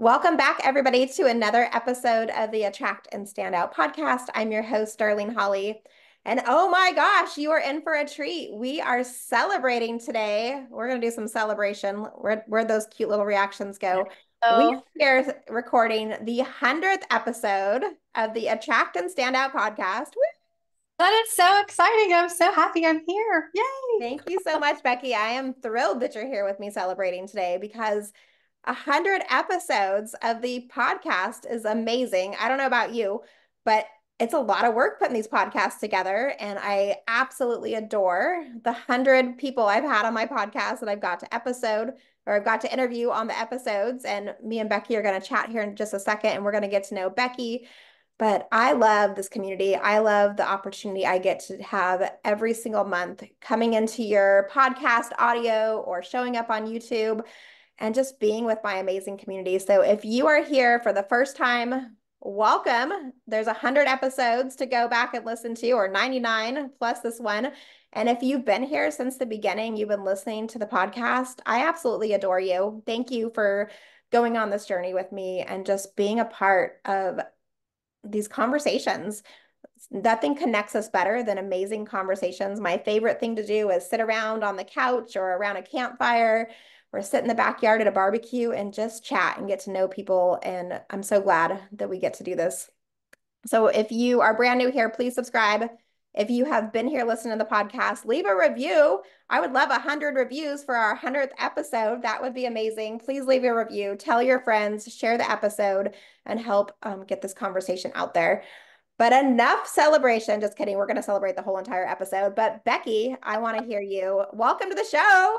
Welcome back, everybody, to another episode of the Attract and Stand Out podcast. I'm your host, Darlene Hawley. And oh my gosh, you are in for a treat. We are celebrating today. We're going to do some celebration. Where, where those cute little reactions go. Oh. We are recording the 100th episode of the Attract and Stand Out podcast. Woo! That is so exciting. I'm so happy I'm here. Yay. Thank you so much, Becky. I am thrilled that you're here with me celebrating today because a hundred episodes of the podcast is amazing. I don't know about you, but it's a lot of work putting these podcasts together. And I absolutely adore the hundred people I've had on my podcast that I've got to episode or I've got to interview on the episodes. And me and Becky are going to chat here in just a second and we're going to get to know Becky. But I love this community. I love the opportunity I get to have every single month coming into your podcast audio or showing up on YouTube and just being with my amazing community. So if you are here for the first time, welcome. There's 100 episodes to go back and listen to, or 99 plus this one. And if you've been here since the beginning, you've been listening to the podcast, I absolutely adore you. Thank you for going on this journey with me and just being a part of these conversations. Nothing connects us better than amazing conversations. My favorite thing to do is sit around on the couch or around a campfire or sit in the backyard at a barbecue and just chat and get to know people. And I'm so glad that we get to do this. So if you are brand new here, please subscribe. If you have been here listening to the podcast, leave a review. I would love 100 reviews for our 100th episode. That would be amazing. Please leave a review, tell your friends, share the episode, and help um, get this conversation out there. But enough celebration. Just kidding. We're going to celebrate the whole entire episode. But Becky, I want to hear you. Welcome to the show.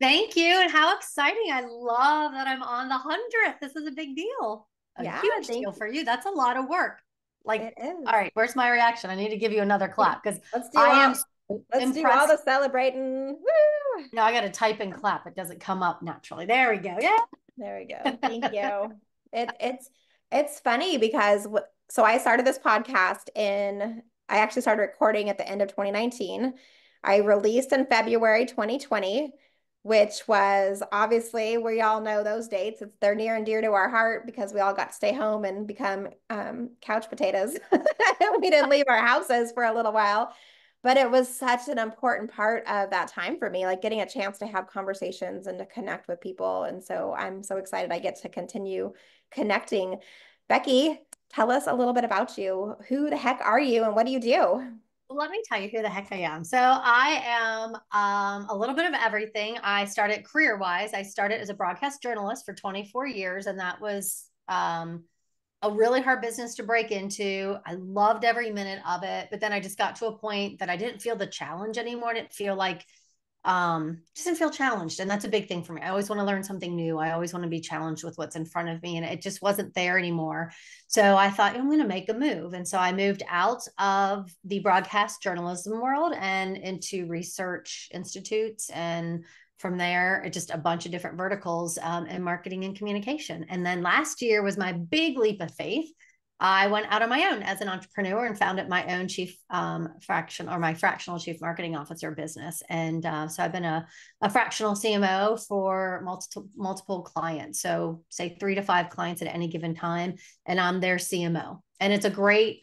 Thank you. And how exciting. I love that I'm on the 100th. This is a big deal. A yeah, huge deal you. for you. That's a lot of work. Like, all right, where's my reaction? I need to give you another clap because I am. Let's impressed. do all the celebrating. Woo! No, I got to type and clap. It doesn't come up naturally. There we go. Yeah. There we go. Thank you. It, it's it's funny because so I started this podcast in I actually started recording at the end of 2019. I released in February 2020 which was obviously we all know those dates. It's they're near and dear to our heart because we all got to stay home and become um, couch potatoes. we didn't leave our houses for a little while, but it was such an important part of that time for me, like getting a chance to have conversations and to connect with people. And so I'm so excited I get to continue connecting. Becky, tell us a little bit about you. Who the heck are you and what do you do? Let me tell you who the heck I am. So I am um, a little bit of everything. I started career wise. I started as a broadcast journalist for 24 years, and that was um, a really hard business to break into. I loved every minute of it, but then I just got to a point that I didn't feel the challenge anymore. I didn't feel like um just didn't feel challenged and that's a big thing for me. I always want to learn something new. I always want to be challenged with what's in front of me and it just wasn't there anymore. So i thought i'm going to make a move. And so i moved out of the broadcast journalism world and into research institutes and from there just a bunch of different verticals um, in marketing and communication. And then last year was my big leap of faith I went out on my own as an entrepreneur and founded my own chief um, fraction or my fractional chief marketing officer business. And uh, so I've been a, a fractional CMO for multiple multiple clients. So say three to five clients at any given time, and I'm their CMO. And it's a great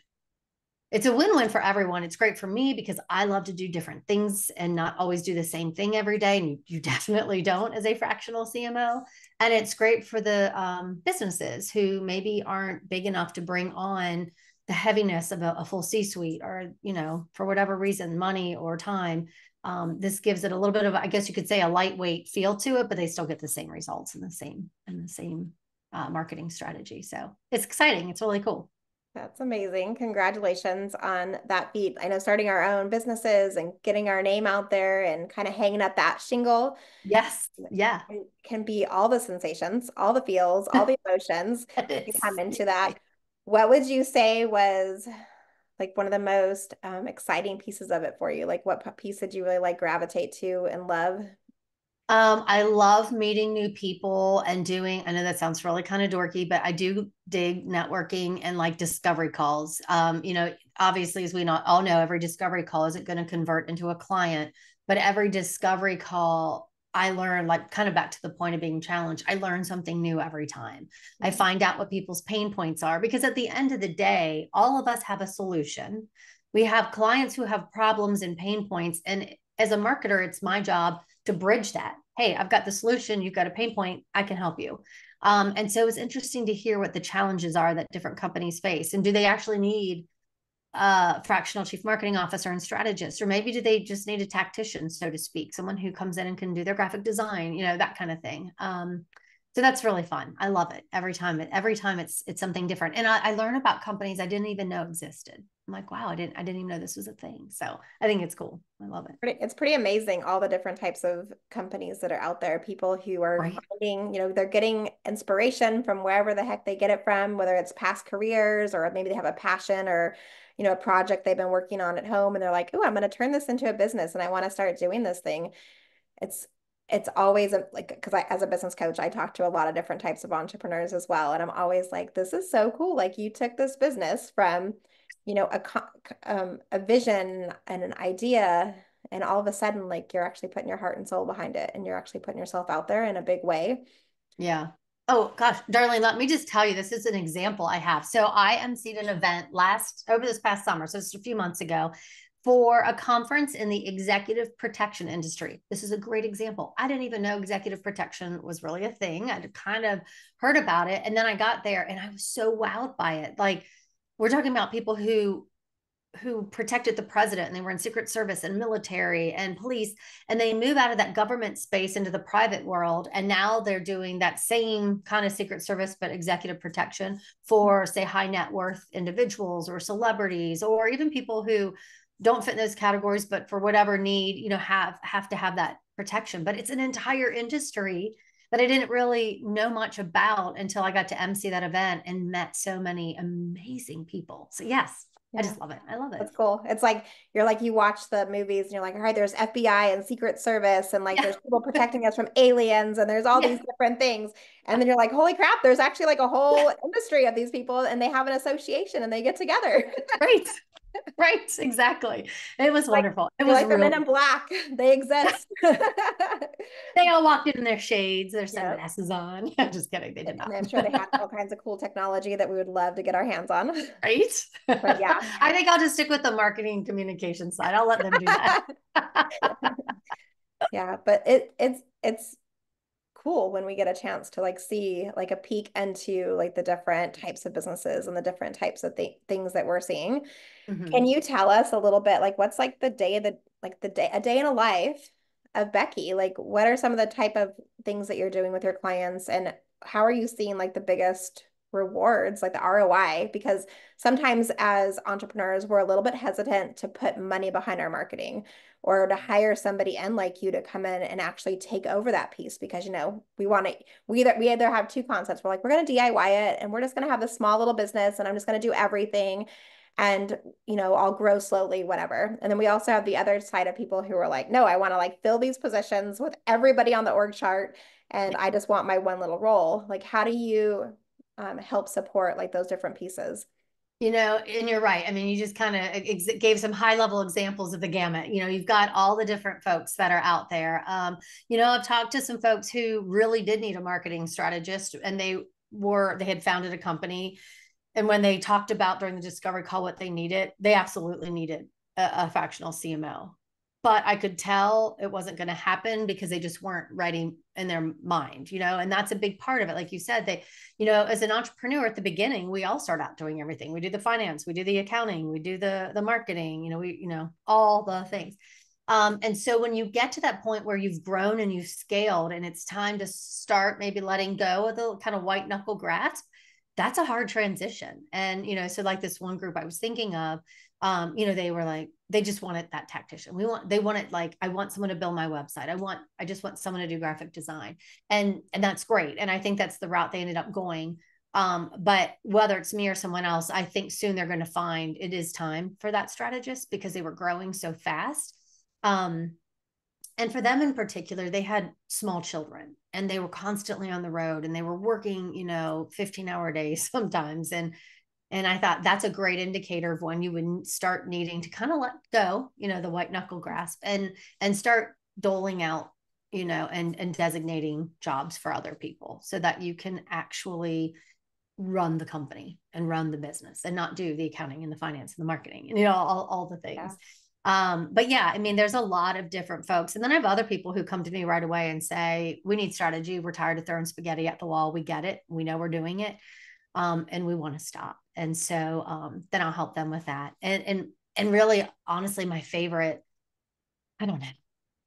it's a win-win for everyone. It's great for me because I love to do different things and not always do the same thing every day. And you, you definitely don't as a fractional CMO. And it's great for the um, businesses who maybe aren't big enough to bring on the heaviness of a, a full C-suite or, you know, for whatever reason, money or time. Um, this gives it a little bit of, I guess you could say, a lightweight feel to it, but they still get the same results and the same and the same uh, marketing strategy. So it's exciting. It's really cool. That's amazing. Congratulations on that feat. I know starting our own businesses and getting our name out there and kind of hanging up that shingle. Yes. Yeah. Can be all the sensations, all the feels, all the emotions that come into that. What would you say was like one of the most um, exciting pieces of it for you? Like what piece did you really like gravitate to and love um, I love meeting new people and doing, I know that sounds really kind of dorky, but I do dig networking and like discovery calls. Um, you know, obviously, as we not all know, every discovery call isn't going to convert into a client, but every discovery call I learn, like, kind of back to the point of being challenged, I learn something new every time. I mm-hmm. find out what people's pain points are because at the end of the day, all of us have a solution. We have clients who have problems and pain points. And as a marketer, it's my job to bridge that. Hey, I've got the solution. You've got a pain point. I can help you. Um, and so it's interesting to hear what the challenges are that different companies face. And do they actually need a fractional chief marketing officer and strategist or maybe do they just need a tactician so to speak someone who comes in and can do their graphic design you know that kind of thing um, so that's really fun i love it every time every time it's it's something different and I, I learn about companies i didn't even know existed i'm like wow i didn't i didn't even know this was a thing so i think it's cool i love it it's pretty amazing all the different types of companies that are out there people who are right. finding you know they're getting inspiration from wherever the heck they get it from whether it's past careers or maybe they have a passion or you know, a project they've been working on at home and they're like, oh, I'm going to turn this into a business and I want to start doing this thing. It's, it's always a, like, because I, as a business coach, I talk to a lot of different types of entrepreneurs as well. And I'm always like, this is so cool. Like you took this business from, you know, a, um, a vision and an idea and all of a sudden like you're actually putting your heart and soul behind it and you're actually putting yourself out there in a big way yeah Oh gosh, darling, let me just tell you this is an example I have. So I am emceed an event last over this past summer, so it's a few months ago, for a conference in the executive protection industry. This is a great example. I didn't even know executive protection was really a thing. I'd kind of heard about it. And then I got there and I was so wowed by it. Like, we're talking about people who who protected the president and they were in secret service and military and police and they move out of that government space into the private world and now they're doing that same kind of secret service but executive protection for say high net worth individuals or celebrities or even people who don't fit in those categories but for whatever need you know have have to have that protection. But it's an entire industry that I didn't really know much about until I got to MC that event and met so many amazing people. So yes, yeah. I just love it. I love it. That's cool. It's like you're like you watch the movies and you're like, all right, there's FBI and Secret Service and like yeah. there's people protecting us from aliens and there's all yeah. these different things. And then you're like, holy crap, there's actually like a whole industry of these people and they have an association and they get together. right. right exactly. It was like, wonderful. It was like the men in black. They exist. They all walked in their shades their sunglasses yep. on. I'm just kidding they did not. I'm sure they have all kinds of cool technology that we would love to get our hands on. Right? But yeah. I think i'll just stick with the marketing communication side. I'll let them do that. Yeah but it it's it's cool when we get a chance to like see like a peek into like the different types of businesses and the different types of th- things that we're seeing. Mm-hmm. Can you tell us a little bit like what's like the day of the like the day a day in a life of Becky? Like what are some of the type of things that you're doing with your clients and how are you seeing like the biggest rewards like the ROI because sometimes as entrepreneurs we're a little bit hesitant to put money behind our marketing or to hire somebody in like you to come in and actually take over that piece because you know we want to we either we either have two concepts. We're like we're going to DIY it and we're just going to have this small little business and I'm just going to do everything and you know I'll grow slowly whatever. And then we also have the other side of people who are like no I want to like fill these positions with everybody on the org chart and I just want my one little role. Like how do you um, help support like those different pieces. You know and you're right. I mean you just kind of ex- gave some high level examples of the gamut. You know you've got all the different folks that are out there. Um, you know i've talked to some folks who really did need a marketing strategist and they were they had founded a company and when they talked about during the discovery call what they needed they absolutely needed a, a fractional cmo but I could tell it wasn't going to happen because they just weren't writing in their mind, you know, and that's a big part of it. Like you said, they, you know, as an entrepreneur at the beginning, we all start out doing everything. We do the finance, we do the accounting, we do the the marketing, you know, we, you know, all the things. Um, and so when you get to that point where you've grown and you've scaled and it's time to start maybe letting go of the kind of white knuckle grasp, that's a hard transition. And, you know, so like this one group I was thinking of, um, you know, they were like, they just wanted that tactician. We want, they wanted like, I want someone to build my website. I want, I just want someone to do graphic design. And, and that's great. And I think that's the route they ended up going. Um, but whether it's me or someone else, I think soon they're going to find it is time for that strategist because they were growing so fast. Um, and for them in particular, they had small children and they were constantly on the road and they were working, you know, 15 hour days sometimes. And and I thought that's a great indicator of when you would start needing to kind of let go, you know, the white knuckle grasp and and start doling out, you know, and and designating jobs for other people so that you can actually run the company and run the business and not do the accounting and the finance and the marketing and you know all, all the things. Yeah. Um, but yeah, I mean, there's a lot of different folks. And then I have other people who come to me right away and say, we need strategy. We're tired of throwing spaghetti at the wall. We get it. We know we're doing it. Um, and we want to stop. And so um, then I'll help them with that. And and and really, honestly, my favorite, I don't know.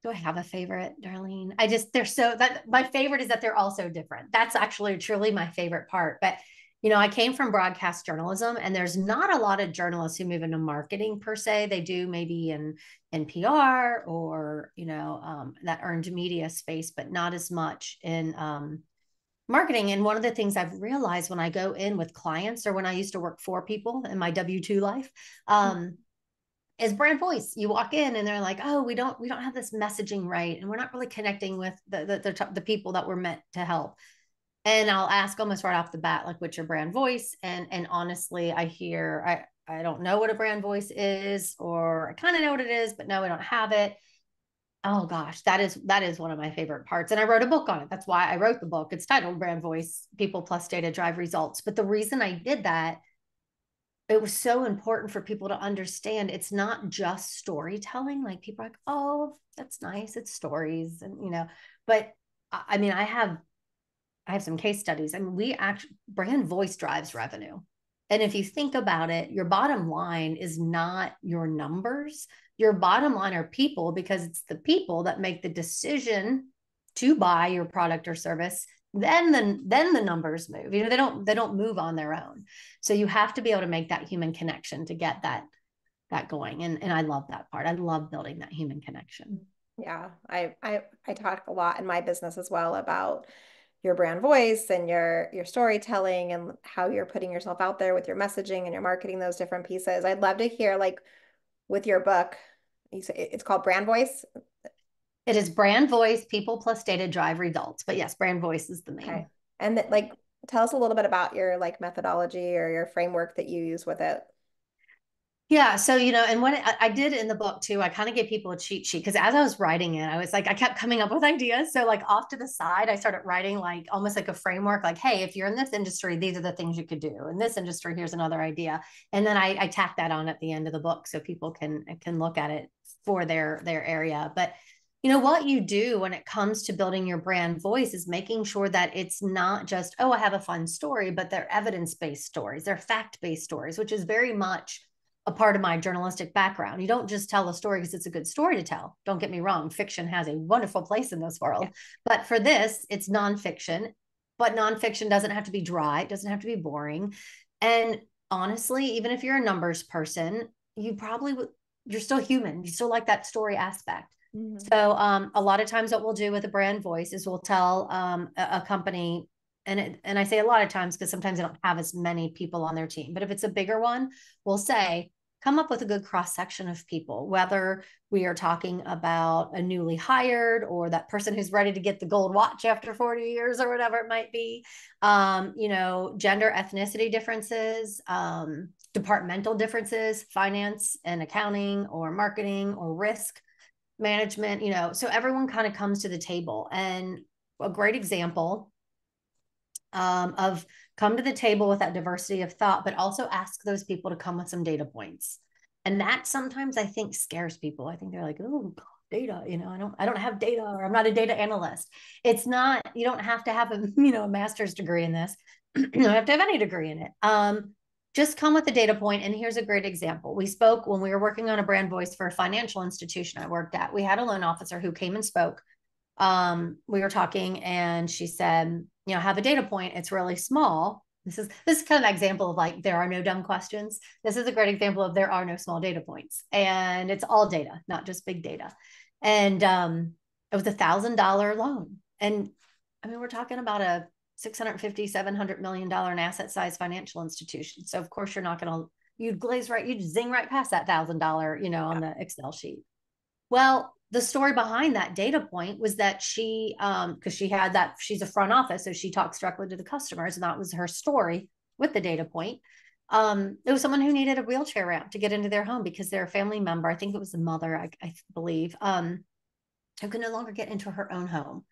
Do I have a favorite, Darlene? I just they're so that my favorite is that they're all so different. That's actually truly my favorite part. But you know, I came from broadcast journalism, and there's not a lot of journalists who move into marketing per se. They do maybe in in PR or you know um, that earned media space, but not as much in um, marketing. And one of the things I've realized when I go in with clients, or when I used to work for people in my W two life, mm-hmm. um, mm-hmm. is brand voice. You walk in and they're like, "Oh, we don't we don't have this messaging right, and we're not really connecting with the the, the, the people that we're meant to help." and I'll ask almost right off the bat, like, what's your brand voice? And and honestly, I hear I I don't know what a brand voice is, or I kind of know what it is, but no, we don't have it. Oh gosh, that is that is one of my favorite parts. And I wrote a book on it. That's why I wrote the book. It's titled Brand Voice: People Plus Data Drive Results. But the reason I did that, it was so important for people to understand it's not just storytelling. Like people are like, oh, that's nice. It's stories. And you know, but I mean, I have I have some case studies. I mean, we actually brand voice drives revenue. And if you think about it, your bottom line is not your numbers. Your bottom line are people because it's the people that make the decision to buy your product or service. Then the then the numbers move. You know, they don't they don't move on their own. So you have to be able to make that human connection to get that that going. And and I love that part. I love building that human connection. Yeah. I I I talk a lot in my business as well about your brand voice and your your storytelling and how you're putting yourself out there with your messaging and your marketing those different pieces. I'd love to hear like with your book you say it's called brand voice? It is brand voice people plus data drive results. But yes brand voice is the main okay. and th- like tell us a little bit about your like methodology or your framework that you use with it yeah. So, you know, and what I, I did in the book too, I kind of gave people a cheat sheet because as I was writing it, I was like, I kept coming up with ideas. So, like, off to the side, I started writing like almost like a framework like, hey, if you're in this industry, these are the things you could do. In this industry, here's another idea. And then I, I tack that on at the end of the book so people can can look at it for their their area. But you know what you do when it comes to building your brand voice is making sure that it's not just oh i have a fun story but they're evidence-based stories they're fact-based stories which is very much a part of my journalistic background. You don't just tell a story because it's a good story to tell. Don't get me wrong, fiction has a wonderful place in this world. Yeah. But for this, it's nonfiction. But nonfiction doesn't have to be dry, it doesn't have to be boring. And honestly, even if you're a numbers person, you probably would, you're still human. You still like that story aspect. Mm-hmm. So, um, a lot of times, what we'll do with a brand voice is we'll tell um, a, a company and it, and I say a lot of times because sometimes they don't have as many people on their team. But if it's a bigger one, we'll say, come up with a good cross section of people, whether we are talking about a newly hired or that person who's ready to get the gold watch after 40 years or whatever it might be. Um, you know, gender, ethnicity differences, um, departmental differences, finance and accounting or marketing or risk management, you know, so everyone kind of comes to the table. And a great example um, of come to the table with that diversity of thought, but also ask those people to come with some data points. And that sometimes I think scares people. I think they're like, oh, data, you know, I don't, I don't have data or I'm not a data analyst. It's not, you don't have to have a, you know, a master's degree in this. you don't have to have any degree in it. Um, just come with a data point and here's a great example we spoke when we were working on a brand voice for a financial institution i worked at we had a loan officer who came and spoke um, we were talking and she said you know have a data point. It's really small. This is this is kind of an example of like there are no dumb questions. This is a great example of there are no small data points and it's all data not just big data. And um, it was a thousand dollar loan. And i mean we're talking about a 650 700 million dollar in asset size financial institution. So of course you're not going to you'd glaze right you'd zing right past that thousand dollar you know on the excel sheet. Well the story behind that data point was that she um because she had that she's a front office so she talks directly to the customers and that was her story with the data point um it was someone who needed a wheelchair ramp to get into their home because their family member i think it was the mother i, I believe um could no longer get into her own home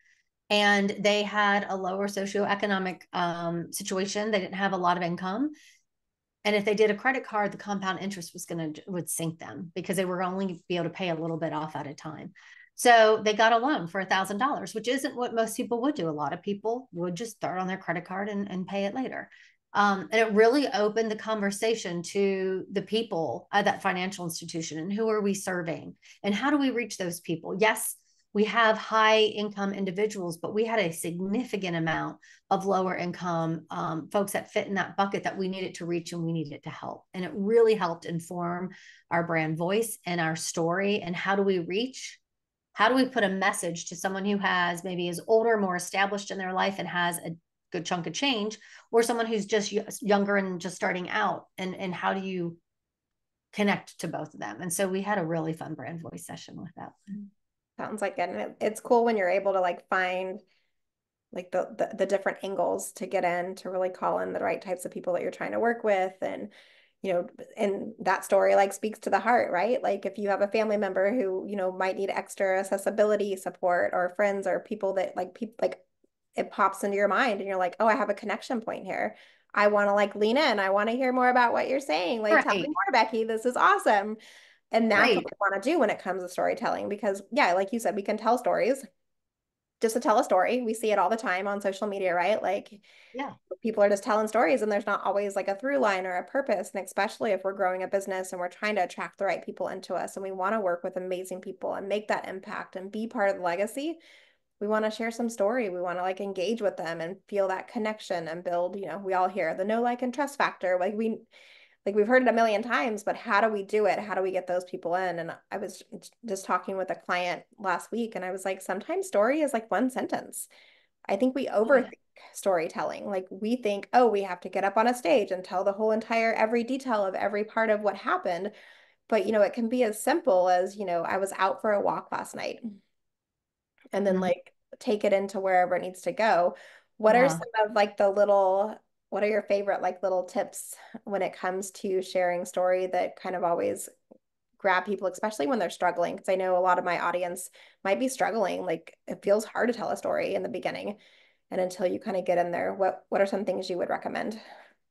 and they had a lower socioeconomic um, situation. They didn't have a lot of income. And if they did a credit card, the compound interest was going to would sink them because they were only be able to pay a little bit off at a time. So they got a loan for a thousand dollars, which isn't what most people would do. A lot of people would just start on their credit card and, and pay it later. Um, and it really opened the conversation to the people at that financial institution and who are we serving and how do we reach those people? Yes, we have high income individuals, but we had a significant amount of lower income um, folks that fit in that bucket that we needed to reach and we needed to help. And it really helped inform our brand voice and our story. And how do we reach? How do we put a message to someone who has maybe is older, more established in their life and has a good chunk of change, or someone who's just younger and just starting out? And, and how do you connect to both of them? And so we had a really fun brand voice session with that. Sounds like it. And it, it's cool when you're able to like find like the, the, the different angles to get in to really call in the right types of people that you're trying to work with and you know and that story like speaks to the heart right? Like if you have a family member who you know might need extra accessibility support or friends or people that like people like it pops into your mind and you're like oh i have a connection point here. I want to like lean in. I want to hear more about what you're saying. Like right. tell me more becky. This is awesome and that's right. what we want to do when it comes to storytelling because, yeah, like you said, we can tell stories just to tell a story. We see it all the time on social media, right? Like, yeah, people are just telling stories and there's not always like a through line or a purpose. And especially if we're growing a business and we're trying to attract the right people into us and we want to work with amazing people and make that impact and be part of the legacy, we want to share some story. We want to like engage with them and feel that connection and build, you know, we all hear the know, like, and trust factor. Like, we, like we've heard it a million times, but how do we do it? How do we get those people in? And I was just talking with a client last week and I was like, sometimes story is like one sentence. I think we overthink storytelling. Like we think, oh, we have to get up on a stage and tell the whole entire every detail of every part of what happened. But you know, it can be as simple as, you know, I was out for a walk last night. And then mm-hmm. like take it into wherever it needs to go. What yeah. are some of like the little what are your favorite like little tips when it comes to sharing story that kind of always grab people especially when they're struggling because i know a lot of my audience might be struggling like it feels hard to tell a story in the beginning and until you kind of get in there what what are some things you would recommend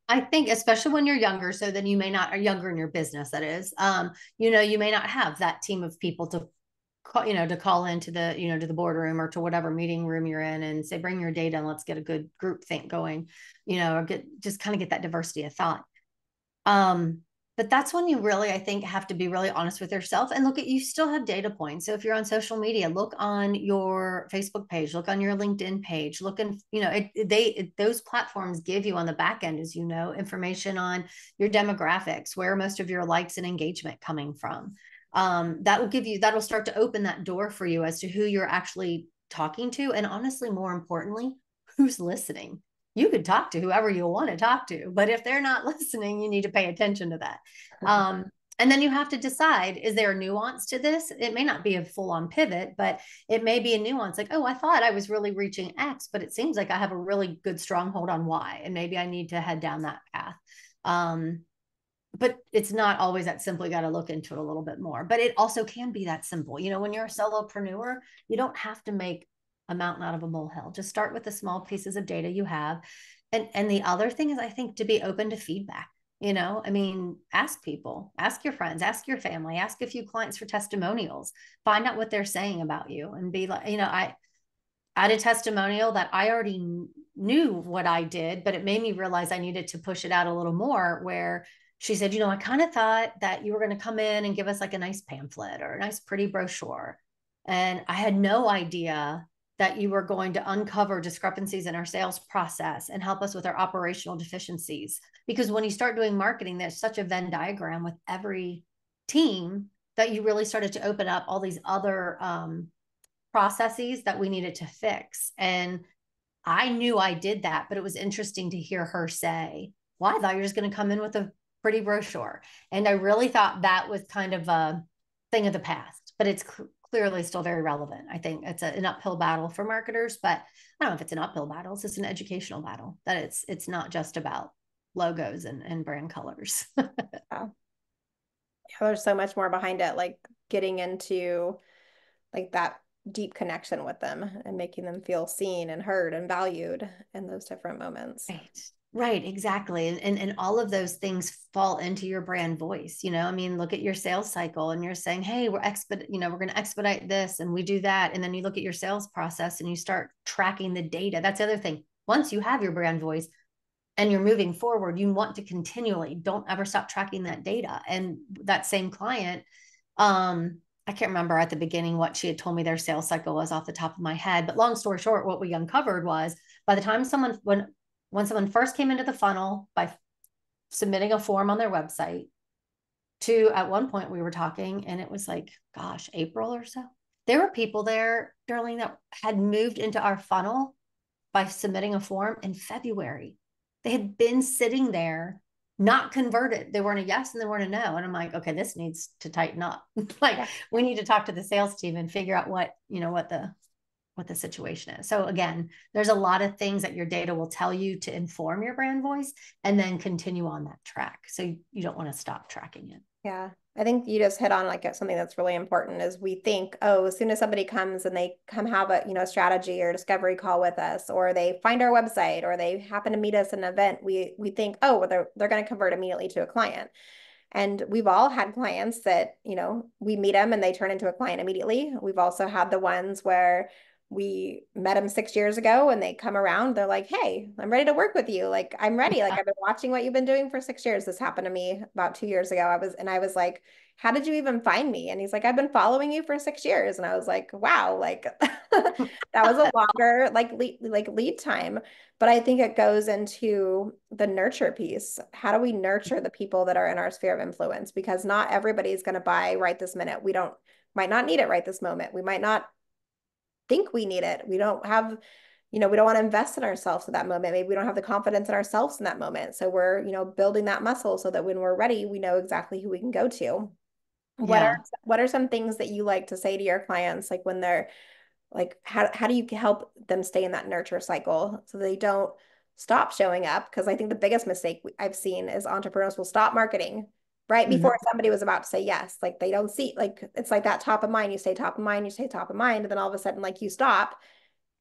I think especially when you're younger, so then you may not are younger in your business, that is. Um, you know, you may not have that team of people to call, you know, to call into the, you know, to the boardroom or to whatever meeting room you're in and say, bring your data and let's get a good group think going, you know, or get just kind of get that diversity of thought. Um, but that's when you really, I think, have to be really honest with yourself and look at you still have data points. So if you're on social media, look on your Facebook page, look on your LinkedIn page, look and you know, it, they it, those platforms give you on the back end, as you know, information on your demographics, where most of your likes and engagement coming from um, that will give you that'll start to open that door for you as to who you're actually talking to and honestly more importantly who's listening. You could talk to whoever you want to talk to but if they're not listening you need to pay attention to that. Um, and then you have to decide is there a nuance to this? It may not be a full on pivot but it may be a nuance like oh i thought i was really reaching x but it seems like i have a really good stronghold on y and maybe i need to head down that path. Um, but it's not always that simple. You got to look into it a little bit more. But it also can be that simple. You know, when you're a solopreneur, you don't have to make a mountain out of a molehill. Just start with the small pieces of data you have. And and the other thing is I think to be open to feedback. You know, I mean, ask people, ask your friends, ask your family, ask a few clients for testimonials, find out what they're saying about you and be like, you know, I I had a testimonial that I already knew what I did, but it made me realize I needed to push it out a little more where she said, you know, I kind of thought that you were going to come in and give us like a nice pamphlet or a nice pretty brochure. And I had no idea that you were going to uncover discrepancies in our sales process and help us with our operational deficiencies. Because when you start doing marketing, there's such a Venn diagram with every team that you really started to open up all these other um, processes that we needed to fix. And I knew I did that, but it was interesting to hear her say, Well, I thought you were just going to come in with a pretty brochure. And I really thought that was kind of a thing of the past, but it's cl- clearly still very relevant. I think it's a, an uphill battle for marketers, but I don't know if it's an uphill battle. It's just an educational battle that it's, it's not just about logos and, and brand colors. yeah. There's so much more behind it, like getting into like that deep connection with them and making them feel seen and heard and valued in those different moments. Right. Right, exactly. And, and and all of those things fall into your brand voice. You know, I mean, look at your sales cycle and you're saying, hey, we're expedite, you know, we're going to expedite this and we do that. And then you look at your sales process and you start tracking the data. That's the other thing. Once you have your brand voice and you're moving forward, you want to continually don't ever stop tracking that data. And that same client, um, I can't remember at the beginning what she had told me their sales cycle was off the top of my head. But long story short, what we uncovered was by the time someone when when someone first came into the funnel by submitting a form on their website to at one point we were talking and it was like gosh april or so. There were people there darling that had moved into our funnel by submitting a form in february. They had been sitting there not converted. They weren't a yes and they weren't a no. And i'm like okay this needs to tighten up. Like we need to talk to the sales team and figure out what you know what the what the situation is. So again, there's a lot of things that your data will tell you to inform your brand voice and then continue on that track. So you don't want to stop tracking it. Yeah. I think you just hit on like something that's really important is we think, oh, as soon as somebody comes and they come have a, you know, strategy or discovery call with us, or they find our website or they happen to meet us in an event, we we think, oh, well, they're they're going to convert immediately to a client. And we've all had clients that, you know, we meet them and they turn into a client immediately. We've also had the ones where we met them six years ago and they come around they're like hey i'm ready to work with you. Like i'm ready. Like i've been watching what you've been doing for six years. This happened to me about two years ago. I was and i was like how did you even find me? And he's like i've been following you for six years. And i was like wow like that was a longer like lead, like lead time. But i think it goes into the nurture piece. How do we nurture the people that are in our sphere of influence? Because not everybody's going to buy right this minute. We don't might not need it right this moment. We might not think we need it. We don't have, you know, we don't want to invest in ourselves at that moment. Maybe we don't have the confidence in ourselves in that moment. So we're, you know, building that muscle so that when we're ready, we know exactly who we can go to. What yeah. are what are some things that you like to say to your clients like when they're like how how do you help them stay in that nurture cycle so they don't stop showing up because I think the biggest mistake I've seen is entrepreneurs will stop marketing right mm-hmm. before somebody was about to say yes like they don't see like it's like that top of mind you stay top of mind you stay top of mind and then all of a sudden like you stop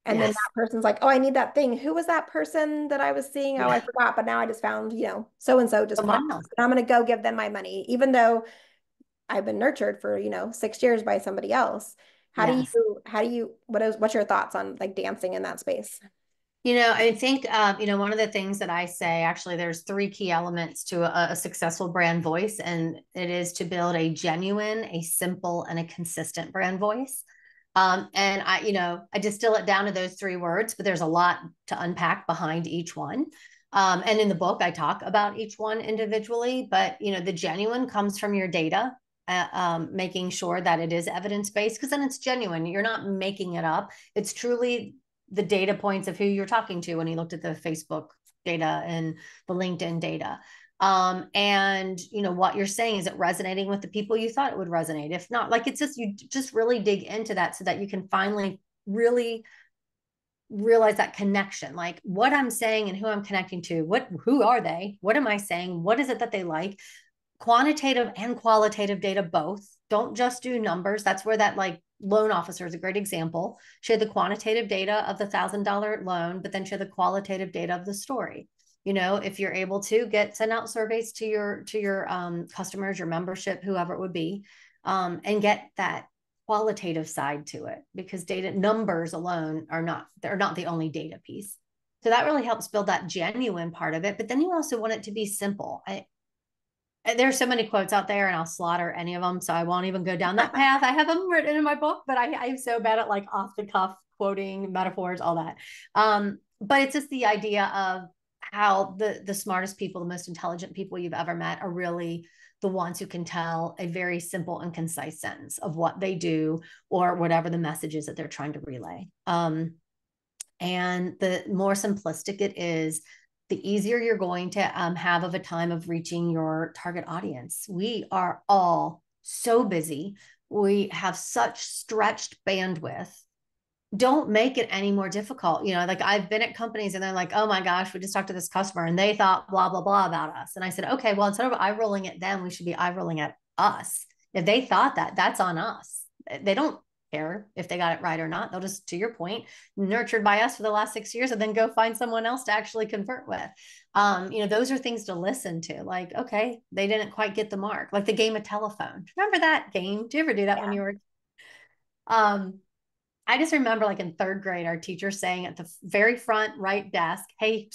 and yes. then that person's like oh i need that thing who was that person that i was seeing oh i forgot but now i just found you know so and so just and i'm going to go give them my money even though i've been nurtured for you know six years by somebody else how yes. do you how do you what is what's your thoughts on like dancing in that space you know, I think um, you know one of the things that I say actually there's three key elements to a, a, successful brand voice, and it is to build a genuine, a simple, and a consistent brand voice. Um, and I, you know, I distill it down to those three words, but there's a lot to unpack behind each one. Um, and in the book, I talk about each one individually, but you know, the genuine comes from your data, uh, um, making sure that it is evidence based, because then it's genuine. You're not making it up. It's truly the data points of who you're talking to when he looked at the Facebook data and the LinkedIn data. Um, and you know what you're saying is it resonating with the people you thought it would resonate? If not, like it's just you just really dig into that so that you can finally really realize that connection. Like what i'm saying and who i'm connecting to what who are they? What am i saying? What is it that they like? Quantitative and qualitative data both. Don't just do numbers. That's where that like loan officer is a great example. She had the quantitative data of the thousand dollar loan, but then she had the qualitative data of the story. You know, if you're able to get send out surveys to your to your um, customers, your membership, whoever it would be, um, and get that qualitative side to it because data numbers alone are not they're not the only data piece. So that really helps build that genuine part of it. But then you also want it to be simple. I, there's so many quotes out there and I'll slaughter any of them. So I won't even go down that path. I have them written in my book, but I, I'm so bad at like off the cuff quoting metaphors, all that. Um, but it's just the idea of how the the smartest people, the most intelligent people you've ever met are really the ones who can tell a very simple and concise sentence of what they do or whatever the message is that they're trying to relay. Um, and the more simplistic it is, the easier you're going to um, have of a time of reaching your target audience. We are all so busy. We have such stretched bandwidth. Don't make it any more difficult. You know, like I've been at companies and they're like, oh my gosh, we just talked to this customer and they thought blah, blah, blah about us. And I said, okay, well, instead of eye rolling at them, we should be eye rolling at us. If they thought that, that's on us. They don't care if they got it right or not. They'll just, to your point, nurtured by us for the last six years and then go find someone else to actually convert with. Um, you know, those are things to listen to. Like, okay, they didn't quite get the mark. Like the game of telephone. Remember that game? Do you ever do that yeah. when you were? Um, I just remember like in third grade, our teacher saying at the very front right desk, "Hey,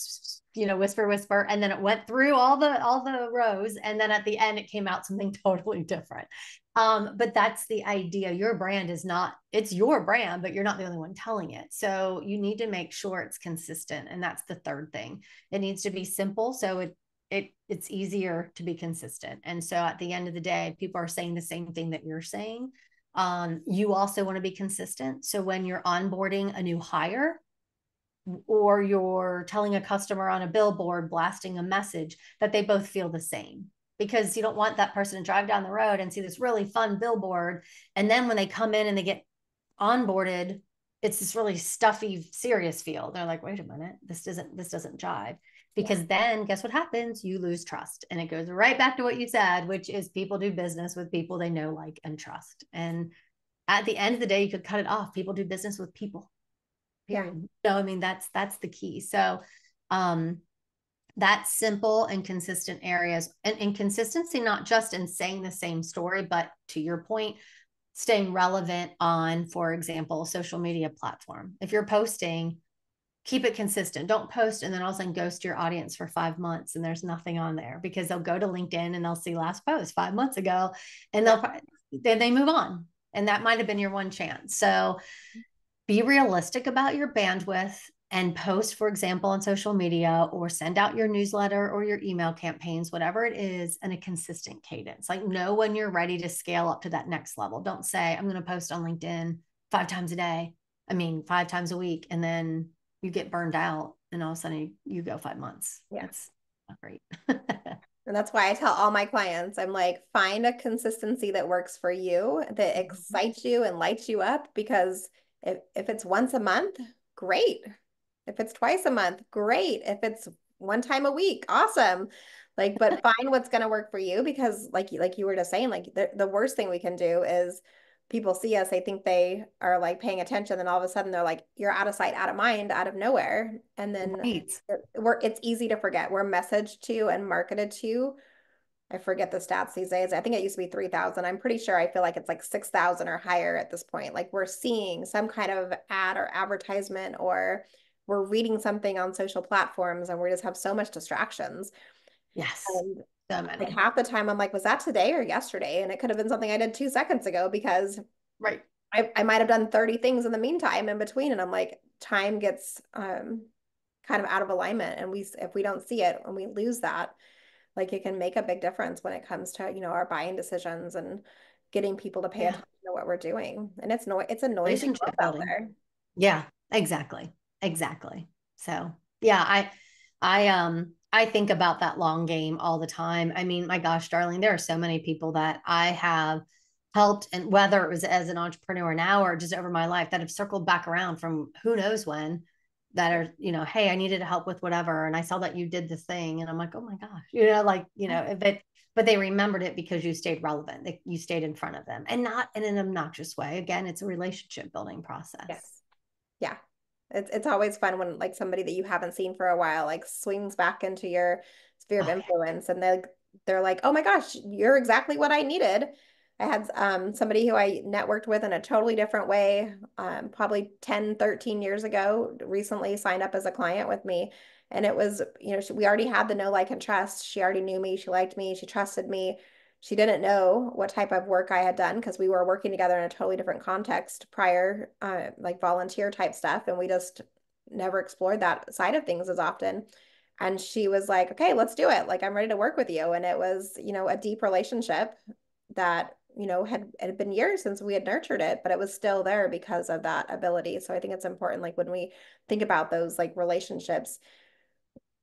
you know, whisper, whisper," and then it went through all the all the rows, and then at the end, it came out something totally different. Um, but that's the idea. Your brand is not; it's your brand, but you're not the only one telling it. So you need to make sure it's consistent, and that's the third thing. It needs to be simple, so it it it's easier to be consistent. And so at the end of the day, people are saying the same thing that you're saying um, you also want to be consistent. So when you're onboarding a new hire, or you're telling a customer on a billboard, blasting a message, that they both feel the same because you don't want that person to drive down the road and see this really fun billboard. And then when they come in and they get onboarded, it's this really stuffy, serious feel. They're like, wait a minute, this doesn't, this doesn't jive because yeah. then guess what happens? You lose trust. And it goes right back to what you said, which is people do business with people they know, like, and trust. And at the end of the day, you could cut it off. People do business with people. Yeah. So I mean, that's that's the key. So um that simple and consistent areas and, and consistency, not just in saying the same story, but to your point, staying relevant on, for example, social media platform. If you're posting keep it consistent. Don't post and then all of a sudden ghost your audience for five months and there's nothing on there because they'll go to LinkedIn and they'll see last post five months ago and they'll then they move on. And that might have been your one chance. So be realistic about your bandwidth and post, for example, on social media or send out your newsletter or your email campaigns, whatever it is, in a consistent cadence. Like know when you're ready to scale up to that next level. Don't say, I'm going to post on LinkedIn five times a day. I mean, five times a week. And then you get burned out and all of a sudden you go five months. Yeah. It's not great. and that's why I tell all my clients, I'm like, find a consistency that works for you, that mm-hmm. excites you and lights you up. Because if, if it's once a month, great. If it's twice a month, great. If it's one time a week, awesome. Like, but find what's going to work for you because like, like you were just saying, like the, the worst thing we can do is people see us, they think they are like paying attention. Then all of a sudden they're like, you're out of sight, out of mind, out of nowhere. And then right. we're, it's easy to forget. We're messaged to and marketed to. I forget the stats these days. I think it used to be 3,000. I'm pretty sure I feel like it's like 6,000 or higher at this point. Like we're seeing some kind of ad or advertisement or we're reading something on social platforms and we just have so much distractions. Yes. And many. Like half the time I'm like, was that today or yesterday? And it could have been something I did two seconds ago because right. I, I might have done 30 things in the meantime in between. And I'm like, time gets um kind of out of alignment. And we if we don't see it and we lose that, like it can make a big difference when it comes to, you know, our buying decisions and getting people to pay yeah. attention to what we're doing. And it's no it's a noisy world out there. Yeah, exactly. Exactly. So yeah, I I um I think about that long game all the time. I mean, my gosh, darling, there are so many people that I have helped, and whether it was as an entrepreneur now or just over my life, that have circled back around from who knows when that are, you know, hey, I needed help with whatever. And I saw that you did the thing. And I'm like, oh my gosh, you know, like, you know, but but they remembered it because you stayed relevant. They, you stayed in front of them and not in an obnoxious way. Again, it's a relationship building process. Yes. Yeah. It's it's always fun when like somebody that you haven't seen for a while like swings back into your sphere of oh, influence and they they're like, "Oh my gosh, you're exactly what I needed." I had um, somebody who I networked with in a totally different way, um, probably 10, 13 years ago, recently signed up as a client with me. And it was, you know, she, we already had the know, like, and trust. She already knew me. She liked me. She trusted me she didn't know what type of work I had done because we were working together in a totally different context prior, uh, like volunteer type stuff. And we just never explored that side of things as often. And she was like, okay, let's do it. Like, I'm ready to work with you. And it was, you know, a deep relationship that, you know, had, it had been years since we had nurtured it, but it was still there because of that ability. So I think it's important, like, when we think about those like relationships,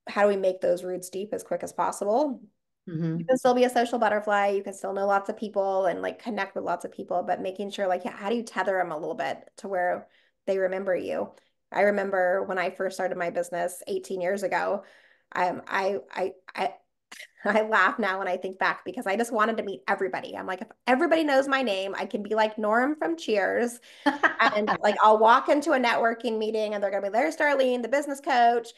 how do we make those roots deep as quick as possible? Mm-hmm. You can still be a social butterfly. You can still know lots of people and like connect with lots of people, but making sure like, yeah, how do you tether them a little bit to where they remember you? I remember when I first started my business 18 years ago, um, I, I, I, I laugh now when I think back because I just wanted to meet everybody. I'm like, if everybody knows my name, I can be like Norm from Cheers. and like I'll walk into a networking meeting and they're gonna be there's Darlene, the business coach.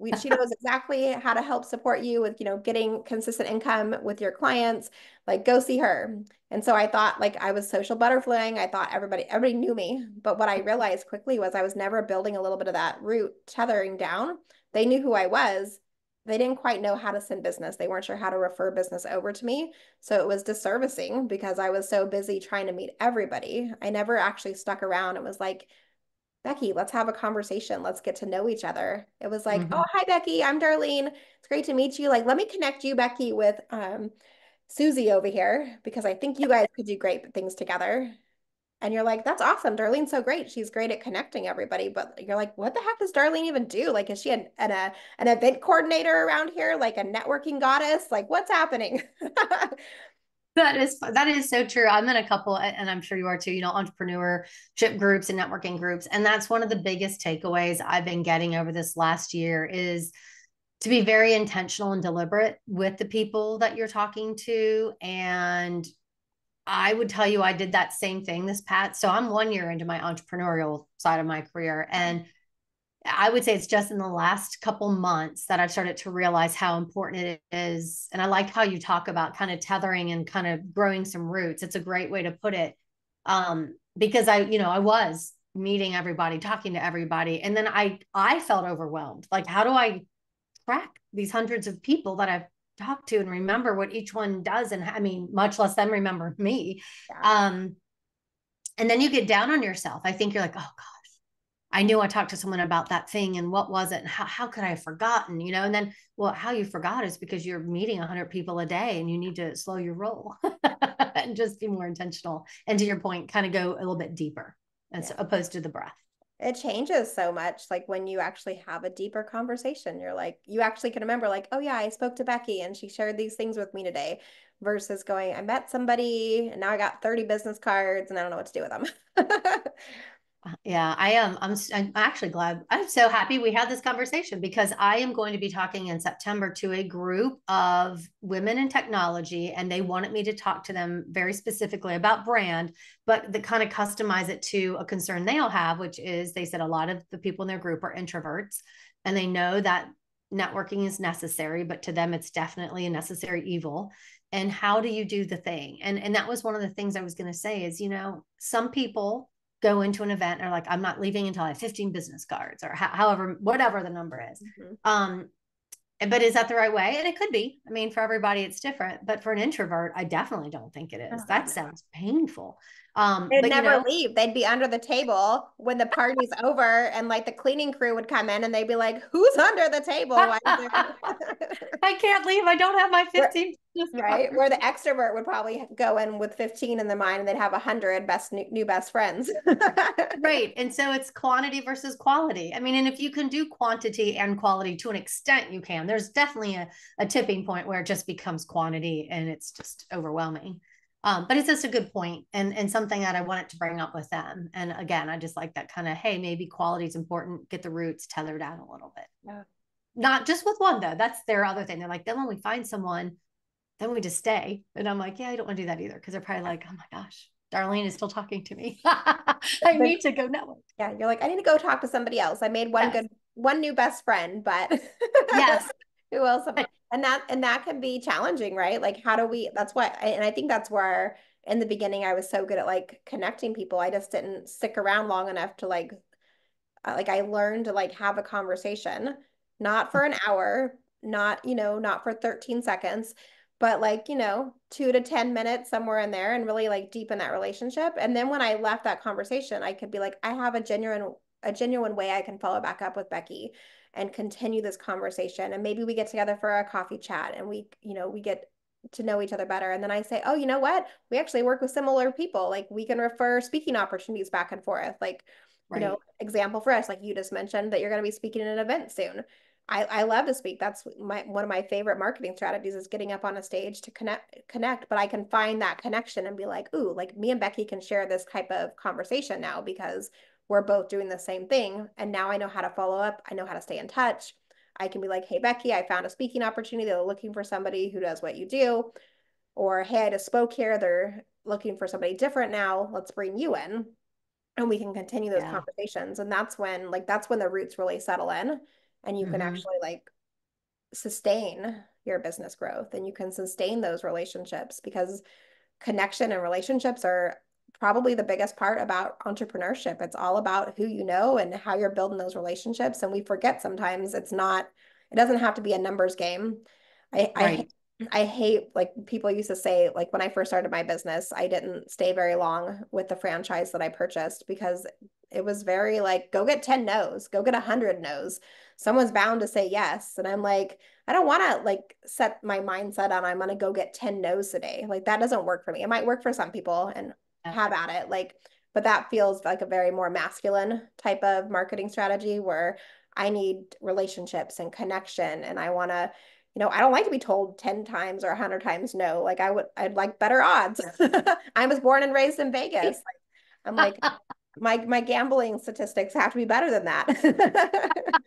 We, she knows exactly how to help support you with, you know, getting consistent income with your clients. Like go see her. And so I thought like I was social butterflying. I thought everybody, everybody knew me. But what I realized quickly was I was never building a little bit of that root tethering down. They knew who I was they didn't quite know how to send business. They weren't sure how to refer business over to me. So it was disservicing because I was so busy trying to meet everybody. I never actually stuck around and was like, Becky, let's have a conversation. Let's get to know each other. It was like, mm-hmm. oh, hi, Becky. I'm Darlene. It's great to meet you. Like, let me connect you, Becky, with um, Susie over here because I think you guys could do great things together and you're like, that's awesome. Darlene's so great. She's great at connecting everybody. But you're like, what the heck does Darlene even do? Like, is she an, an, a, an event coordinator around here? Like a networking goddess? Like, what's happening? that is that is so true. I'm in a couple, and I'm sure you are too. You know, entrepreneurship groups and networking groups, and that's one of the biggest takeaways I've been getting over this last year is to be very intentional and deliberate with the people that you're talking to, and I would tell you I did that same thing this past. So I'm one year into my entrepreneurial side of my career. And I would say it's just in the last couple months that I've started to realize how important it is. And I like how you talk about kind of tethering and kind of growing some roots. It's a great way to put it. Um, because I, you know, I was meeting everybody, talking to everybody. And then I I felt overwhelmed. Like, how do I track these hundreds of people that I've talked to and remember what each one does and i mean much less them remember me yeah. um and then you get down on yourself i think you're like oh gosh i knew i talked to someone about that thing and what was it and how, how could i have forgotten you know? And then well how you forgot is because you're meeting 100 people a day and you need to slow your roll and just be more intentional and to your point kind of go a little bit deeper as yeah. opposed to the breath. It changes so much like when you actually have a deeper conversation you're like you actually can remember like oh yeah i spoke to becky and she shared these things with me today versus going i met somebody and now i got 30 business cards and i don't know what to do with them Uh, yeah i am I'm, I'm actually glad i'm so happy we had this conversation because i am going to be talking in september to a group of women in technology and they wanted me to talk to them very specifically about brand but the kind of customize it to a concern they all have which is they said a lot of the people in their group are introverts and they know that networking is necessary but to them it's definitely a necessary evil. And how do you do the thing? And and that was one of the things i was going to say is you know some people go into an event and are like, I'm not leaving until I have 15 business cards or however, whatever the number is. Mm-hmm. Um, but is that the right way? And it could be. I mean, for everybody, it's different. But for an introvert, I definitely don't think it is. That sounds painful. Um, They'd but, never you know, leave. They'd be under the table when the party's over, and like the cleaning crew would come in, and they'd be like, "Who's under the table?" I can't leave. I don't have my fifteen. Right, where the extrovert would probably go in with fifteen in the mind, and they'd have a hundred best new, new best friends. right, and so it's quantity versus quality. I mean, and if you can do quantity and quality to an extent, you can. There's definitely a, a tipping point where it just becomes quantity, and it's just overwhelming. Um, but it's just a good point and and something that I wanted to bring up with them. And again, I just like that kind of hey, maybe quality is important. Get the roots tethered down a little bit. Yeah. Not just with one though. That's their other thing. They're like, then when we find someone, then we just stay. And I'm like, yeah, I don't want to do that either because they're probably like, oh my gosh, Darlene is still talking to me. I need to go network. Yeah, you're like, I need to go talk to somebody else. I made one yes. good, one new best friend, but yes, who else? and that and that can be challenging right like how do we that's why and i think that's where in the beginning i was so good at like connecting people i just didn't stick around long enough to like like i learned to like have a conversation not for an hour not you know not for 13 seconds but like you know two to ten minutes somewhere in there and really like deepen that relationship. And then when i left that conversation i could be like i have a genuine a genuine way i can follow back up with becky and continue this conversation. And maybe we get together for a coffee chat and we you know we get to know each other better. And then i say oh you know what? We actually work with similar people. Like we can refer speaking opportunities back and forth. Like right. you know example for us like you just mentioned that you're going to be speaking at an event soon I, I love to speak. That's my one of my favorite marketing strategies is getting up on a stage to connect connect. But I can find that connection and be like, ooh, like me and Becky can share this type of conversation now because we're both doing the same thing. And now I know how to follow up. I know how to stay in touch. I can be like, hey, Becky, I found a speaking opportunity. They're looking for somebody who does what you do. Or, hey, I just spoke here. They're looking for somebody different now. Let's bring you in and we can continue those yeah. conversations. And that's when, like, that's when the roots really settle in and you mm-hmm. can actually like sustain your business growth and you can sustain those relationships because connection and relationships are probably the biggest part about entrepreneurship. It's all about who you know and how you're building those relationships. And we forget sometimes it's not, it doesn't have to be a numbers game. I, right. I, I hate like people used to say, like when I first started my business, I didn't stay very long with the franchise that I purchased because it was very like, go get 10 no's, go get 100 no's. Someone's bound to say yes. And I'm like, I don't want to like set my mindset on I'm going to go get 10 no's today. Like that doesn't work for me. It might work for some people and have at it. Like, but that feels like a very more masculine type of marketing strategy where I need relationships and connection and I want to you know, I don't like to be told 10 times or 100 times no. Like I would I'd like better odds. I was born and raised in Vegas. Like, I'm like my my gambling statistics have to be better than that.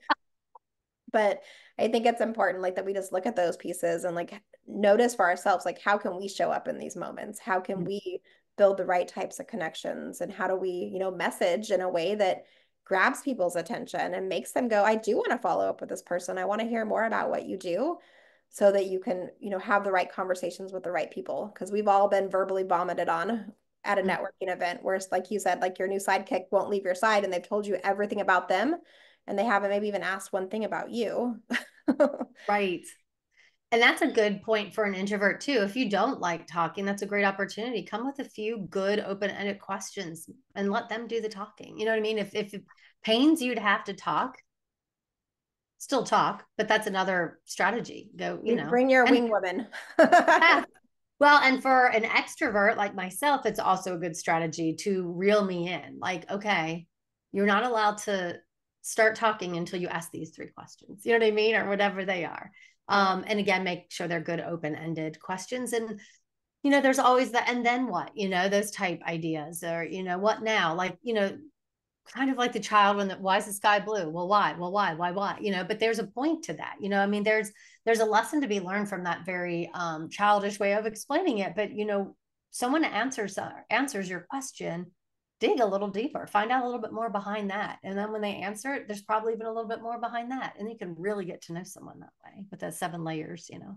but I think it's important like that we just look at those pieces and like notice for ourselves like how can we show up in these moments? How can mm-hmm. we build the right types of connections and how do we, you know, message in a way that grabs people's attention and makes them go, I do want to follow up with this person. I want to hear more about what you do so that you can, you know, have the right conversations with the right people. Cause we've all been verbally vomited on at a mm. networking event where it's like you said, like your new sidekick won't leave your side and they've told you everything about them and they haven't maybe even asked one thing about you. right. And that's a good point for an introvert too. If you don't like talking, that's a great opportunity. Come with a few good open-ended questions and let them do the talking. You know what I mean? If if it pains you to have to talk, still talk, but that's another strategy. Go, you, you know, bring your and, wing woman. yeah. Well, and for an extrovert like myself, it's also a good strategy to reel me in. Like, okay, you're not allowed to start talking until you ask these three questions. You know what I mean? Or whatever they are. Um, and again, make sure they're good, open ended questions. And, you know, there's always the, and then what, you know, those type ideas or, you know, what now? Like, you know, kind of like the child when the why is the sky blue well why well why why why you know but there's a point to that you know i mean there's there's a lesson to be learned from that very um, childish way of explaining it but you know someone answers uh, answers your question dig a little deeper, find out a little bit more behind that. And then when they answer it, there's probably even a little bit more behind that. And you can really get to know someone that way with those seven layers, you know.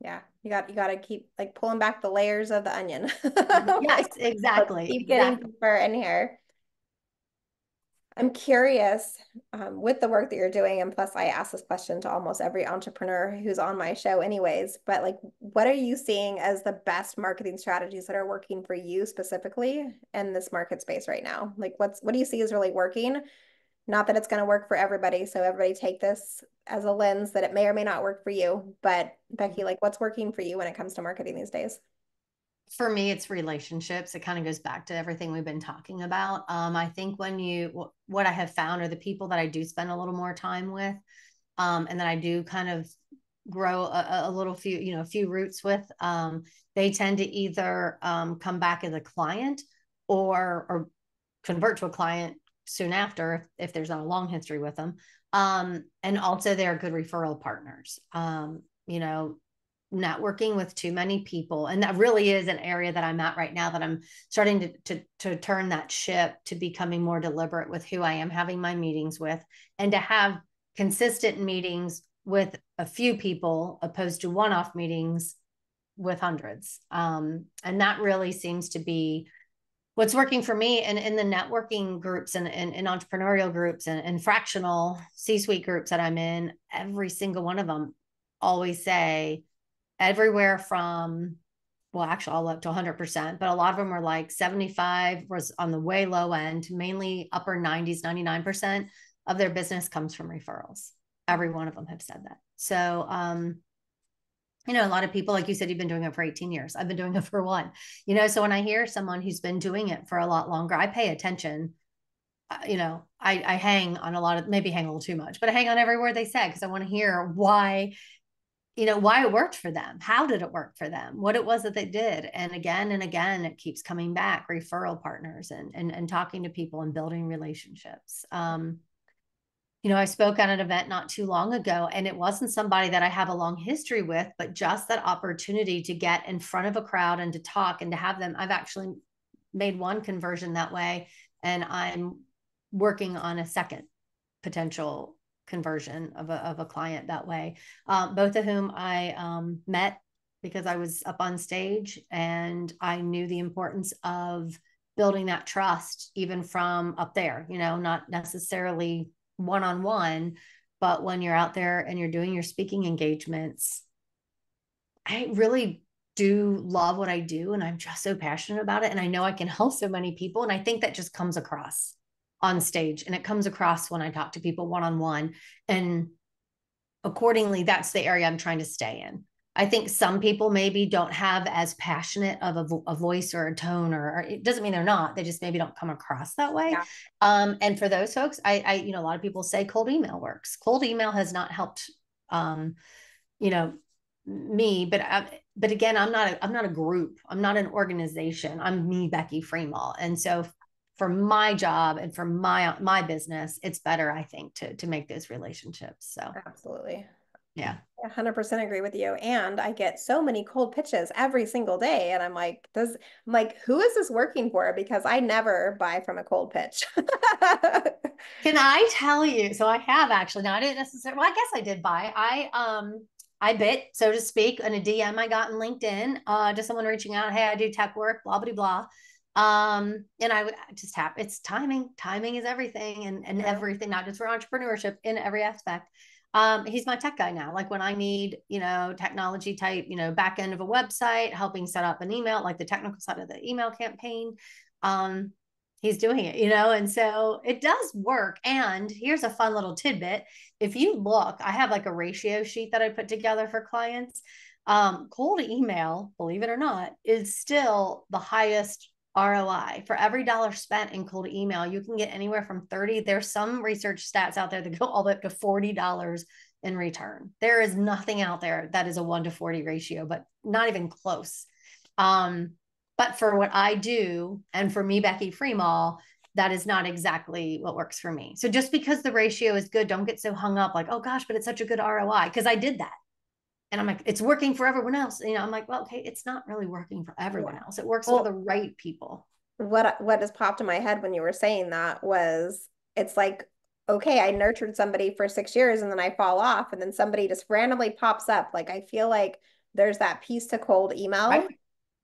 Yeah, you got you got to keep like pulling back the layers of the onion. yes, exactly. keep getting exactly. deeper in here. I'm curious um, with the work that you're doing, and plus I ask this question to almost every entrepreneur who's on my show, anyways. But like, what are you seeing as the best marketing strategies that are working for you specifically in this market space right now? Like, what's what do you see is really working? Not that it's going to work for everybody, so everybody take this as a lens that it may or may not work for you. But Becky, like, what's working for you when it comes to marketing these days? For me it's relationships. It kind of goes back to everything we've been talking about. Um, i think when you what i have found are the people that i do spend a little more time with um, and that i do kind of grow a, a, little few you know a few roots with um, they tend to either um, come back as a client or or convert to a client soon after if, if there's not a long history with them. Um, and also they're good referral partners. Um, you know networking with too many people and that really is an area that i'm at right now that i'm starting to, to to turn that ship to becoming more deliberate with who i am having my meetings with and to have consistent meetings with a few people opposed to one-off meetings with hundreds. Um, and that really seems to be what's working for me and in the networking groups and, and, entrepreneurial groups and, and fractional c-suite groups that i'm in every single one of them always say everywhere from well actually all up to 100% but a lot of them were like 75 was on the way low end mainly upper 90s 99% of their business comes from referrals. Every one of them have said that. So um you know a lot of people like you said you've been doing it for 18 years. I've been doing it for one you know so when i hear someone who's been doing it for a lot longer i pay attention. Uh, you know I, I hang on a lot of maybe hang a little too much but i hang on every word they say because i want to hear why you know why it worked for them how did it work for them what it was that they did and again and again it keeps coming back referral partners and and, and talking to people and building relationships um you know, I spoke at an event not too long ago, and it wasn't somebody that I have a long history with, but just that opportunity to get in front of a crowd and to talk and to have them. I've actually made one conversion that way, and I'm working on a second potential conversion of a, of a client that way. Um, both of whom I um, met because I was up on stage and I knew the importance of building that trust, even from up there, you know, not necessarily one on one, but when you're out there and you're doing your speaking engagements, I really do love what I do and I'm just so passionate about it. And I know I can help so many people. And I think that just comes across on stage and it comes across when I talk to people one on one. And accordingly, that's the area I'm trying to stay in. I think some people maybe don't have as passionate of a, vo- a voice or a tone, or, or, it doesn't mean they're not. They just maybe don't come across that way. Yeah. Um, and for those folks, I, I, you know, a lot of people say cold email works. Cold email has not helped, um, you know, me. But I, but again, I'm not a, I'm not a group. I'm not an organization. I'm me, Becky Freemal. And so for my job and for my my business, it's better, I think, to to make those relationships. So absolutely. Yeah. 100% agree with you. And I get so many cold pitches every single day. And I'm like, does, I'm like, who is this working for? Because I never buy from a cold pitch. Can I tell you? So I have actually, now I didn't necessarily, well, I guess I did buy. I, um, I bit, so to speak, in a DM I got in LinkedIn, uh, to someone reaching out, hey, I do tech work, blah, blah, blah. Um, and I would just have it's timing. Timing is everything and, and everything, not just for entrepreneurship in every aspect um, he's my tech guy now. Like when I need, you know, technology type, you know, back end of a website, helping set up an email, like the technical side of the email campaign. Um, he's doing it, you know, and so it does work. And here's a fun little tidbit. If you look, I have like a ratio sheet that I put together for clients. Um, cold email, believe it or not, is still the highest ROI for every dollar spent in cold email, you can get anywhere from 30. There's some research stats out there that go all the way up to $40 in return. There is nothing out there that is a one to 40 ratio, but not even close. Um, but for what I do, and for me, Becky Freemal, that is not exactly what works for me. So just because the ratio is good, don't get so hung up like, oh gosh, but it's such a good ROI. Because I did that and I'm like, it's working for everyone else. You know, I'm like, well, okay, it's not really working for everyone else. It works well, for the right people. What what has popped in my head when you were saying that was it's like, okay, I nurtured somebody for six years and then I fall off, and then somebody just randomly pops up. Like I feel like there's that piece to cold email right.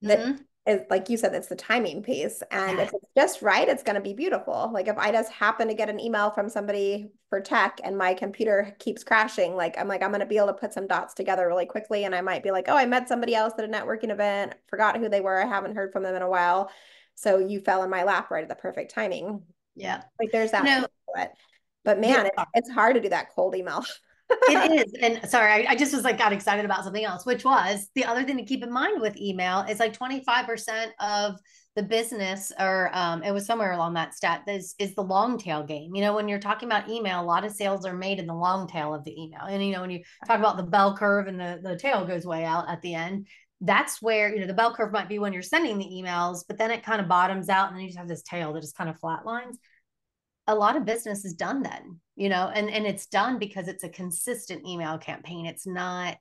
that mm-hmm is like you said, it's the timing piece. And if it's just right, it's going to be beautiful. Like if I just happen to get an email from somebody for tech and my computer keeps crashing, like I'm like, I'm going to be able to put some dots together really quickly. And I might be like, oh, I met somebody else at a networking event, forgot who they were. I haven't heard from them in a while. So you fell in my lap right at the perfect timing. Yeah. Like there's that. No. But man, yeah. it, it's hard to do that cold email. it is. And sorry, I, I, just was like got excited about something else, which was the other thing to keep in mind with email is like 25% of the business or um, it was somewhere along that stat is is the long tail game. You know, when you're talking about email, a lot of sales are made in the long tail of the email. And you know, when you talk about the bell curve and the, the tail goes way out at the end, that's where you know the bell curve might be when you're sending the emails, but then it kind of bottoms out and then you just have this tail that just kind of flatlines a lot of business is done then you know and and it's done because it's a consistent email campaign. It's not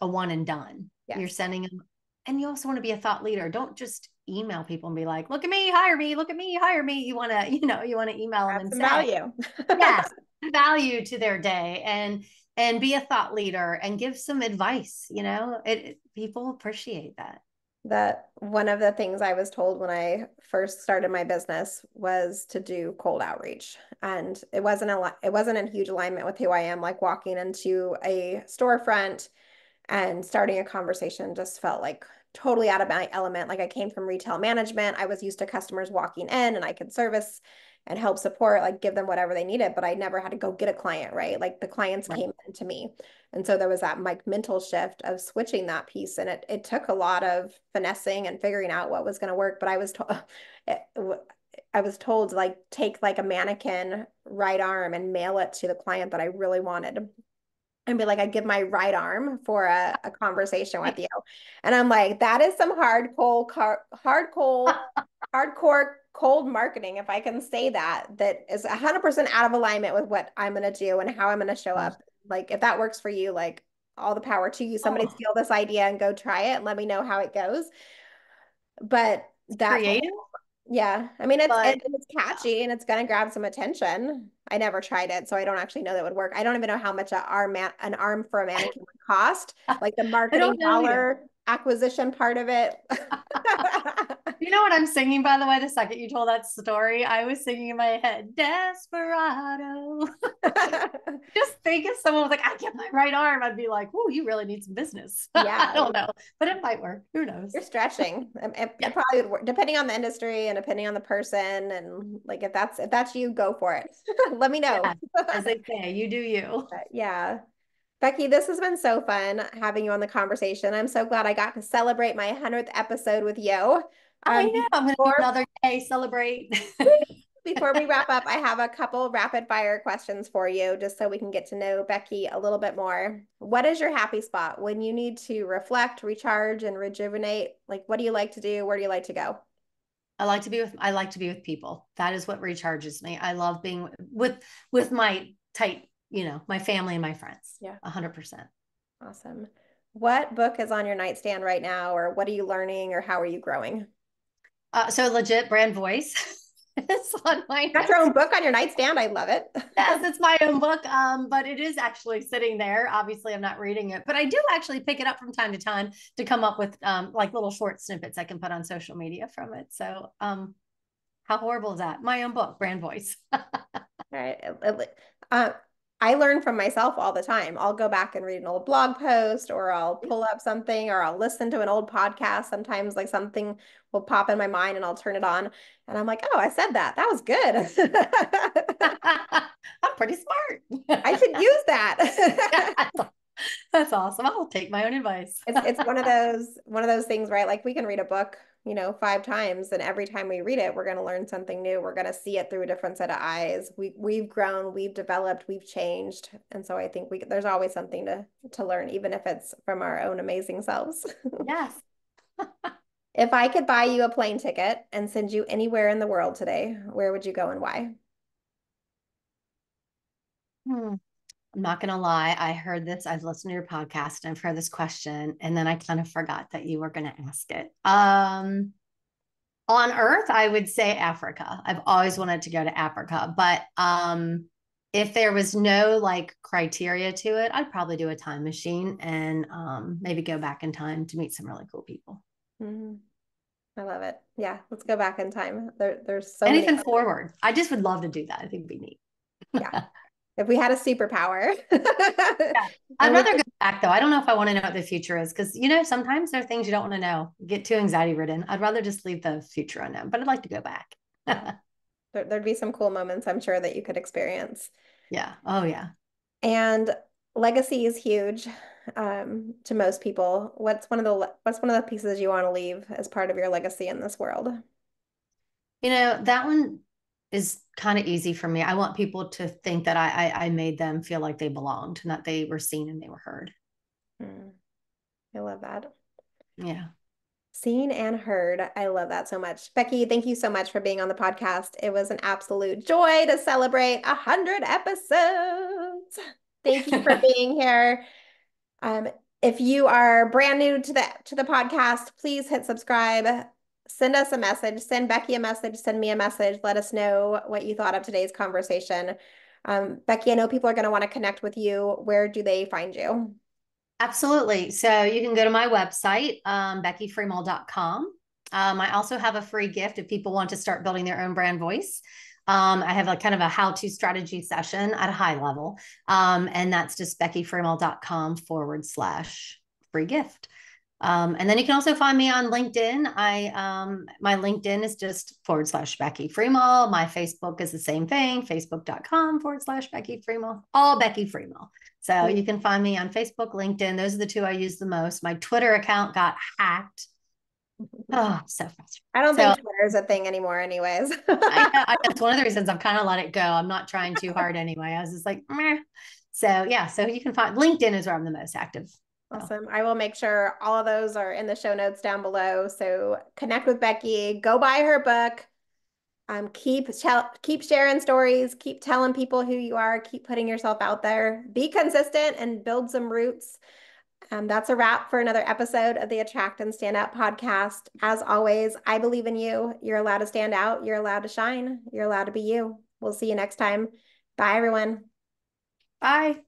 a one and done. Yes. you're sending them and you also want to be a thought leader. Don't just email people and be like look at me hire me look at me hire me. You want to you know you want to email them and say, value. Yes value to their day and and be a thought leader and give some advice you know? It, it people appreciate that that one of the things I was told when I first started my business was to do cold outreach. And it wasn't a lot it wasn't in huge alignment with who I am, like walking into a storefront and starting a conversation just felt like totally out of my element. Like I came from retail management. I was used to customers walking in and I could service and help support, like give them whatever they needed, but I never had to go get a client, right? Like the clients right. came into me. And so there was that like mental shift of switching that piece. And it it took a lot of finessing and figuring out what was going to work. But I was told I was told to like take like a mannequin right arm and mail it to the client that I really wanted and be like, I give my right arm for a, a conversation with you. And I'm like, that is some hard cold, hard cold, hardcore cold marketing, if I can say that, that is 100% out of alignment with what I'm going to do and how I'm going to show up. Like, if that works for you, like, all the power to you. Somebody oh. steal this idea and go try it. And let me know how it goes. But that creative. Yeah. I mean, it's, but, it's catchy and it's going to grab some attention. I never tried it, so I don't actually know that would work. I don't even know how much a arm, an arm for a mannequin would cost, like the marketing dollar acquisition part of it. you know what I'm singing, by the way, the second you told that story, I was singing in my head, Desperado. Just think if someone was like, I get my right arm, I'd be like, oh, you really need some business. Yeah. I don't know, but it might work. Who knows? You're stretching. It, yeah. it probably would work, depending on the industry and depending on the person. And like, if that's, if that's you, go for it. Let me know. Yeah. As they say, you do you. But yeah. Becky, this has been so fun having you on the conversation. I'm so glad I got to celebrate my 100th episode with you. Um, I know. I'm going to another day celebrate. before we wrap up, I have a couple rapid fire questions for you just so we can get to know Becky a little bit more. What is your happy spot when you need to reflect, recharge, and rejuvenate? Like, what do you like to do? Where do you like to go? I like to be with I like to be with people. That is what recharges me. I love being with with my tight you know, my family and my friends. Yeah. A hundred percent. Awesome. What book is on your nightstand right now, or what are you learning, or how are you growing? Uh, so legit brand voice. it's on my got your own book on your nightstand. I love it. yes, it's my own book. Um, but it is actually sitting there. Obviously, I'm not reading it, but I do actually pick it up from time to time to come up with um like little short snippets I can put on social media from it. So um how horrible is that? My own book, brand voice. All right. Uh, I learn from myself all the time. I'll go back and read an old blog post or I'll mm-hmm. pull up something or I'll listen to an old podcast. Sometimes like something will pop in my mind and I'll turn it on and I'm like, "Oh, I said that. That was good." I'm pretty smart. I should use that. That's awesome. I'll take my own advice. it's it's one of those one of those things, right? Like we can read a book you know, five times. And every time we read it, we're going to learn something new. We're going to see it through a different set of eyes. We, we've grown, we've developed, we've changed. And so I think we, there's always something to, to learn, even if it's from our own amazing selves. Yes. if I could buy you a plane ticket and send you anywhere in the world today, where would you go and why? Hmm. I'm not going to lie. I heard this. I've listened to your podcast and I've heard this question, and then I kind of forgot that you were going to ask it. Um, on Earth, I would say Africa. I've always wanted to go to Africa, but um, if there was no like criteria to it, I'd probably do a time machine and um, maybe go back in time to meet some really cool people. Mm-hmm. I love it. Yeah, let's go back in time. There, there's so anything forward. I just would love to do that. I think it'd be neat. yeah. if we had a superpower. yeah. I'd rather go back though. I don't know if I want to know what the future is because you know sometimes there are things you don't want to know. Get too anxiety ridden. I'd rather just leave the future unknown, but I'd like to go back. there, there'd be some cool moments I'm sure that you could experience. Yeah. Oh yeah. And legacy is huge um, to most people. What's one of the what's one of the pieces you want to leave as part of your legacy in this world? You know that one is kind of easy for me. I want people to think that I, I, I made them feel like they belonged and that they were seen and they were heard. Mm. I love that. Yeah. Seen and heard. I love that so much. Becky, thank you so much for being on the podcast. It was an absolute joy to celebrate a hundred episodes. Thank you for being here. Um, if you are brand new to the to the podcast, please hit subscribe send us a message, send Becky a message, send me a message. Let us know what you thought of today's conversation. Um, Becky, I know people are going to want to connect with you. Where do they find you? Absolutely. So you can go to my website, um, beckyfreemal.com. Um, I also have a free gift if people want to start building their own brand voice. Um, I have a kind of a how to strategy session at a high level. Um, and that's just beckyfreemal.com forward slash free gift. Um, and then you can also find me on LinkedIn. I um, my LinkedIn is just forward slash Becky Freemal. My Facebook is the same thing, facebook.com forward slash Becky Freemal, all Becky Freemal. So you can find me on Facebook, LinkedIn. Those are the two I use the most. My Twitter account got hacked. Oh, so frustrating. I don't so, think Twitter is a thing anymore, anyways. I know, I, that's one of the reasons I've kind of let it go. I'm not trying too hard anyway. I was just like, Meh. so yeah. So you can find LinkedIn is where I'm the most active. Awesome. I will make sure all of those are in the show notes down below. So connect with Becky, go buy her book, Um, keep keep sharing stories, keep telling people who you are, keep putting yourself out there, be consistent and build some roots. Um, that's a wrap for another episode of the Attract and Stand Out podcast. As always, I believe in you. You're allowed to stand out. You're allowed to shine. You're allowed to be you. We'll see you next time. Bye, everyone. Bye.